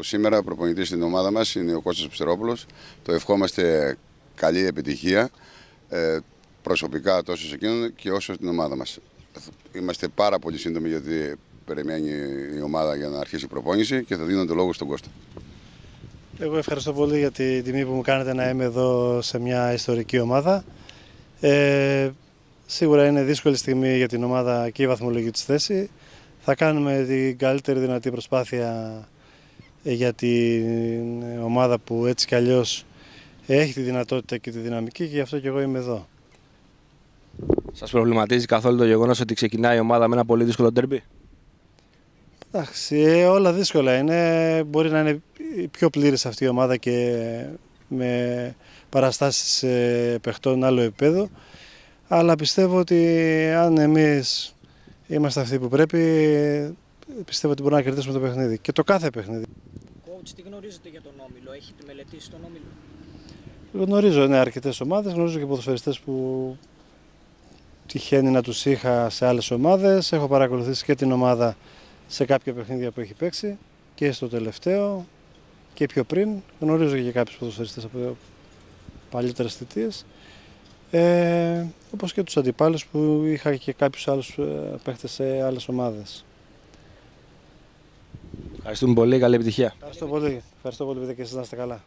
Σήμερα ο προπονητής στην ομάδα μας είναι ο Κώστας Ψερόπουλος. Το ευχόμαστε καλή επιτυχία ε, προσωπικά τόσο σε εκείνον και όσο στην ομάδα μας. Είμαστε πάρα πολύ σύντομοι γιατί περιμένει η ομάδα για να αρχίσει η προπόνηση και θα δίνω το λόγο στον Κώστα. Εγώ ευχαριστώ πολύ για τη τιμή που μου κάνετε να είμαι εδώ σε μια ιστορική ομάδα. Ε, σίγουρα είναι δύσκολη στιγμή για την ομάδα και η βαθμολογική της θέση. Θα κάνουμε την καλύτερη δυνατή προσπάθεια ε, για την ομάδα που έτσι κι αλλιώς έχει τη δυνατότητα και τη δυναμική και γι' αυτό και εγώ είμαι εδώ. Σας προβληματίζει καθόλου το γεγονός ότι ξεκινάει η ομάδα με ένα πολύ δύσκολο ντερμπι. Εντάξει, ε, όλα δύσκολα είναι. Μπορεί να είναι πιο πλήρης αυτή η ομάδα και με παραστάσεις ε, παιχτών άλλο επίπεδο. Αλλά πιστεύω ότι αν εμείς είμαστε αυτοί που πρέπει, πιστεύω ότι μπορούμε να κερδίσουμε το παιχνίδι. Και το κάθε παιχνίδι. Coach, τι γνωρίζετε για τον Όμιλο, έχετε μελετήσει τον Όμιλο; Γνωρίζω ναι, αρκετές ομάδες, γνωρίζω και ποδοσφαιριστές που τυχαίνει να τους είχα σε άλλες ομάδες. Έχω παρακολουθήσει και την ομάδα σε κάποια παιχνίδια που έχει παίξει και στο τελευταίο και πιο πριν. Γνωρίζω και κάποιους ποδοσφαιριστές από παλιότερες θητείες. Ε, όπως και τους αντιπάλους που είχα και κάποιους άλλους ε, παίχτες σε άλλες ομάδες. Ευχαριστούμε πολύ, καλή επιτυχία. Ευχαριστώ πολύ. Ευχαριστώ πολύ, παιδιά, και εσείς να είστε καλά.